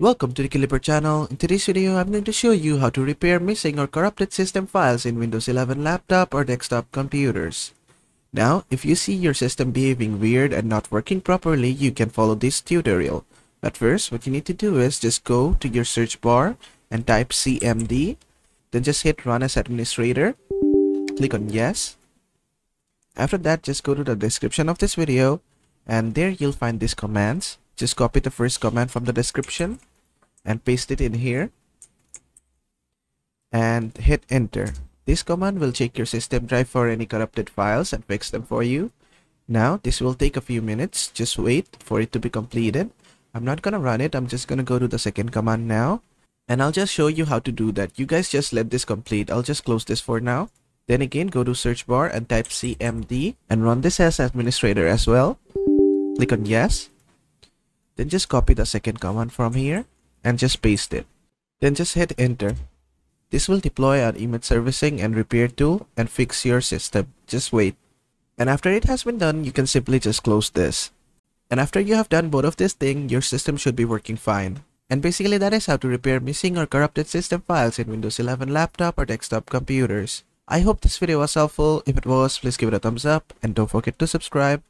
Welcome to the Techie Leopard channel. In today's video, I'm going to show you how to repair missing or corrupted system files in Windows 11 laptop or desktop computers. Now, if you see your system behaving weird and not working properly, you can follow this tutorial. But first, what you need to do is just go to your search bar and type cmd, then just hit run as administrator, click on yes. After that, just go to the description of this video and there you'll find these commands. Just copy the first command from the description and paste it in here and hit enter. This command will check your system drive for any corrupted files and fix them for you. Now, this will take a few minutes. Just wait for it to be completed. I'm not gonna run it. I'm just gonna go to the second command now. And I'll just show you how to do that. You guys just let this complete. I'll just close this for now. Then again, go to search bar and type cmd and run this as administrator as well. Click on yes. Then just copy the second command from here and just paste it. Then just hit enter. This will deploy an image servicing and repair tool and fix your system. Just wait. And after it has been done, you can simply just close this. And after you have done both of this thing, your system should be working fine. And basically that is how to repair missing or corrupted system files in Windows 11 laptop or desktop computers. I hope this video was helpful. If it was, please give it a thumbs up and don't forget to subscribe.